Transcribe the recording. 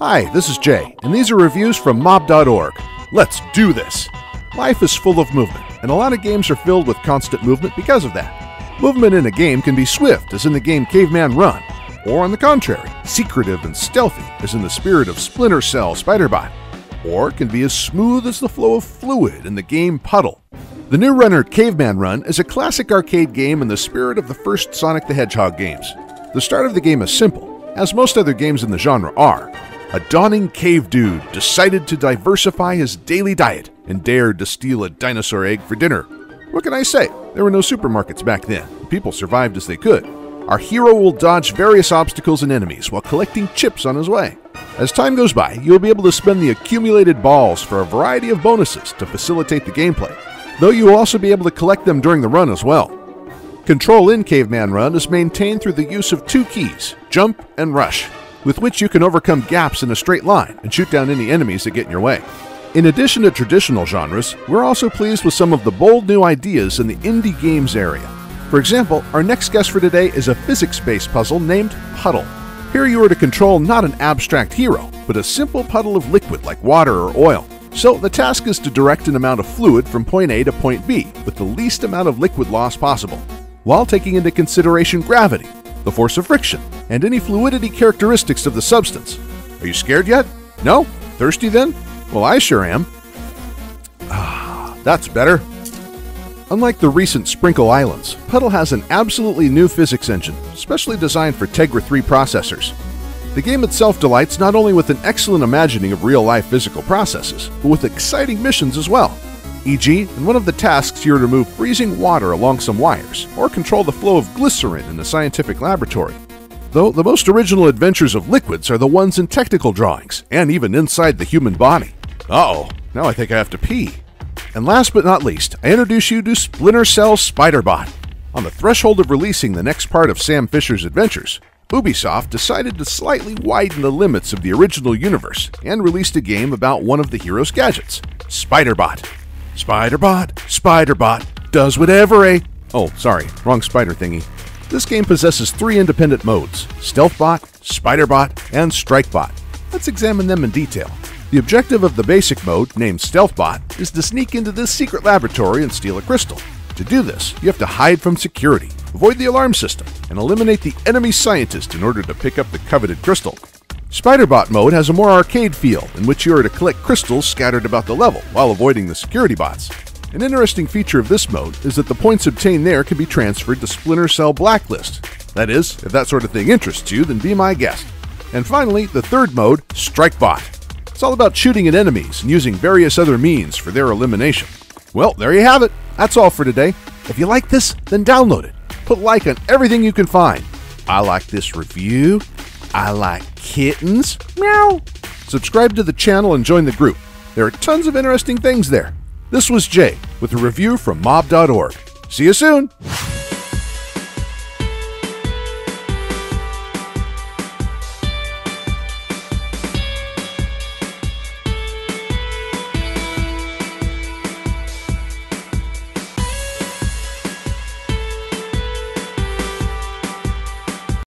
Hi, this is Jay, and these are reviews from mob.org. Let's do this! Life is full of movement, and a lot of games are filled with constant movement because of that. Movement in a game can be swift, as in the game Caveman Run, or on the contrary, secretive and stealthy, as in the spirit of Splinter Cell Spiderbot, or can be as smooth as the flow of fluid in the game Puddle. The new runner Caveman Run is a classic arcade game in the spirit of the first Sonic the Hedgehog games. The start of the game is simple, as most other games in the genre are. A dawning cave dude decided to diversify his daily diet and dared to steal a dinosaur egg for dinner. What can I say? There were no supermarkets back then. People survived as they could. Our hero will dodge various obstacles and enemies while collecting chips on his way. As time goes by, you'll be able to spend the accumulated balls for a variety of bonuses to facilitate the gameplay, though you will also be able to collect them during the run as well. Control in Caveman Run is maintained through the use of two keys, jump and rush, with which you can overcome gaps in a straight line and shoot down any enemies that get in your way. In addition to traditional genres, we're also pleased with some of the bold new ideas in the indie games area. For example, our next guest for today is a physics based puzzle named Puddle. Here you are to control not an abstract hero, but a simple puddle of liquid like water or oil. So the task is to direct an amount of fluid from point A to point B with the least amount of liquid loss possible, while taking into consideration gravity, the force of friction, and any fluidity characteristics of the substance. Are you scared yet? No? Thirsty then? Well, I sure am. Ah, that's better. Unlike the recent Sprinkle Islands, Puddle has an absolutely new physics engine, specially designed for Tegra 3 processors. The game itself delights not only with an excellent imagining of real life physical processes, but with exciting missions as well. E.g., in one of the tasks, you're to move freezing water along some wires, or control the flow of glycerin in a scientific laboratory. Though the most original adventures of liquids are the ones in technical drawings, and even inside the human body. Uh oh, now I think I have to pee. And last but not least, I introduce you to Splinter Cell Spiderbot. On the threshold of releasing the next part of Sam Fisher's adventures, Ubisoft decided to slightly widen the limits of the original universe and released a game about one of the hero's gadgets, Spiderbot. Spiderbot, Spiderbot, does whatever a. Oh, sorry, wrong spider thingy. This game possesses three independent modes Stealthbot, Spiderbot, and Strikebot. Let's examine them in detail. The objective of the basic mode, named Stealthbot, is to sneak into this secret laboratory and steal a crystal. To do this, you have to hide from security, avoid the alarm system, and eliminate the enemy scientist in order to pick up the coveted crystal. Spiderbot mode has a more arcade feel, in which you are to collect crystals scattered about the level while avoiding the security bots. An interesting feature of this mode is that the points obtained there can be transferred to Splinter Cell Blacklist. That is, if that sort of thing interests you, then be my guest. And finally, the third mode, Strikebot. It's all about shooting at enemies and using various other means for their elimination. Well, there you have it. That's all for today. If you like this, then download it. Put like on everything you can find. I like this review. I like kittens. Meow. Subscribe to the channel and join the group. There are tons of interesting things there. This was Jay with a review from mob.org. See you soon.